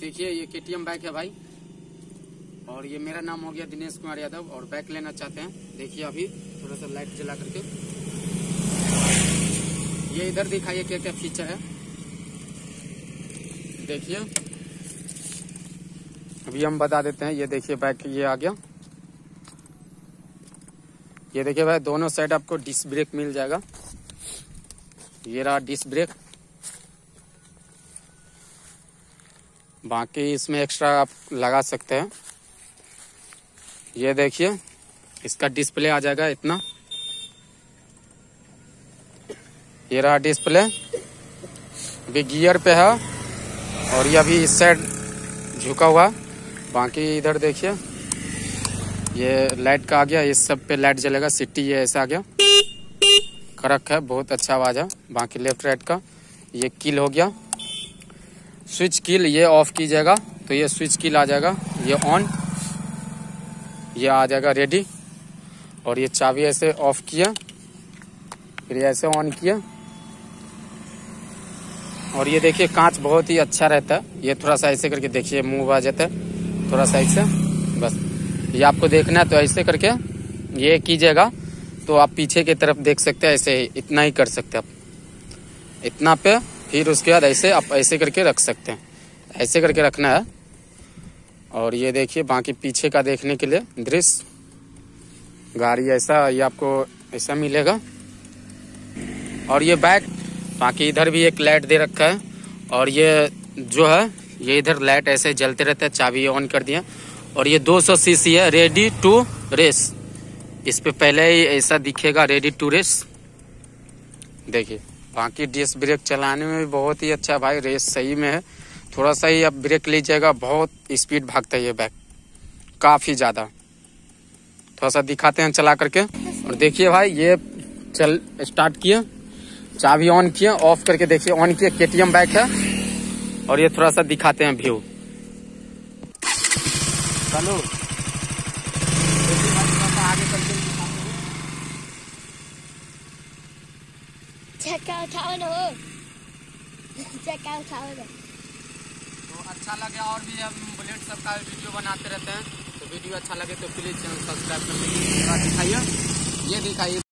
देखिए, ये KTM bike है भाई। और ये मेरा नाम हो गया दिनेश कुमार यादव, और बाइक लेना चाहते हैं। देखिए अभी थोड़ा सा लाइट जला करके। ये इधर दिखाइए क्या क्या फीचर है। देखिए। अभी हम बता देते हैं, ये देखिए बाइक ये आ गया। ये देखिए भाई, दोनों साइड आपको डिस्क ब्रेक मिल जाएगा। ये रहा डिस्क ब्रेक बाकी इसमें एक्स्ट्रा आप लगा सकते हैं। ये देखिए, इसका डिस्प्ले आ जाएगा इतना। ये रहा डिस्प्ले अभी गियर पे है, और ये अभी इस साइड झुका हुआ बाकी इधर देखिए, ये लाइट का आ गया, इस सब पे लाइट जलेगा सिटी ये ऐसा आ गया। करक है, बहुत अच्छा आवाज़ है। बाकी लेफ़्ट राइट का, ये किल हो गया। स्विच किल ये ऑफ़ कीजिएगा तो ये स्विच किल आ जाएगा, ये ऑन ये आ जाएगा रेडी और ये चाबी ऐसे ऑफ़ किया, फिर ऐसे ऑन किया, और ये देखिए कांच बहुत ही अच्छा रहता है, ये थोड़ा सा ऐसे करके देखिए, मुँह आ जाता है, थोड़ा सा ऐसे, बस, ये आपको देखना है तो ऐसे करके ये कीजिएगा तो आप पीछे की तरफ़ देख सकते हैं, ऐसे इतना ही कर सकते हैं आप, इतना पे फिर उसके बाद ऐसे आप ऐसे करके रख सकते हैं। ऐसे करके रखना है। और ये देखिए, बाकी पीछे का देखने के लिए दृश्य। गाड़ी ऐसा, ये आपको ऐसा मिलेगा। और ये बैक बाकी इधर भी एक लाइट दे रखा है। और ये जो है, ये इधर लाइट ऐसे जलते रहते हैं, चाबी ऑन कर दिया। और ये 200 सीसी है, रेडी टू रेस। इस पे पहले ही ऐसा दिखेगा, रेडी टू रेस। देखिए। बाकी डिस्क ब्रेक चलाने में भी बहुत ही अच्छा भाई, रेस सही में है। थोड़ा सा ही आप ब्रेक लीजिएगा, बहुत स्पीड भागता है ये बैक काफ़ी ज़्यादा। थोड़ा सा दिखाते हैं चला करके। और देखिए भाई, ये चल स्टार्ट किया। चाबी ऑन किया ऑफ़ करके देखिए ऑन किया केटीएम बाइक है। और ये थोड़ा सा दिखाते हैं व्यू चलो। आगे करके चक्का उठाओ ना हो चक्का उठाओ ना तो अच्छा लगे और भी हम बुलेट सब का वीडियो बनाते रहते हैं। तो वीडियो अच्छा लगे तो प्लीज़ चैनल सब्सक्राइब कर लीजिए दिखाइए। ये दिखाइए।